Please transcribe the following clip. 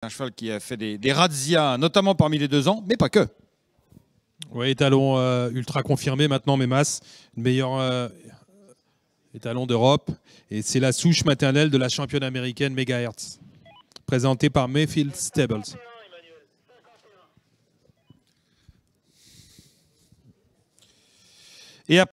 Un cheval qui a fait des, des razzias, notamment parmi les deux ans, mais pas que. Oui, étalon euh, ultra confirmé maintenant, mes masses. Une meilleure euh, étalon d'Europe. Et c'est la souche maternelle de la championne américaine Megahertz, présentée par Mayfield Stables.